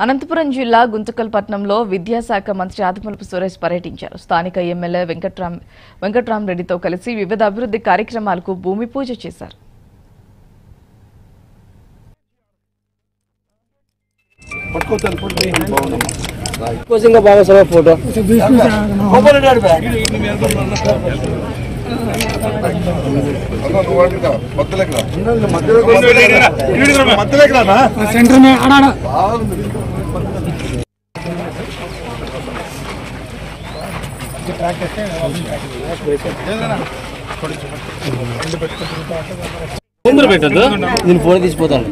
అనంతపురం జిల్లా గుంతకల్ పట్టణంలో విద్యాశాఖ మంత్రి ఆదిమూలపు సురేష్ పర్యటించారు. స్థానిక ఎమ్మెల్యే వెంకట్రామ్ వెంకట్రామరెడ్డితో కలిసి వివిధ అభివృద్ధి కార్యక్రమాలకు భూమి పూజ చేశారు. బాగా సార్ ఫోటో. ముందు పెట్టద్దు? నేను ఫోటో తీసిపోతాను.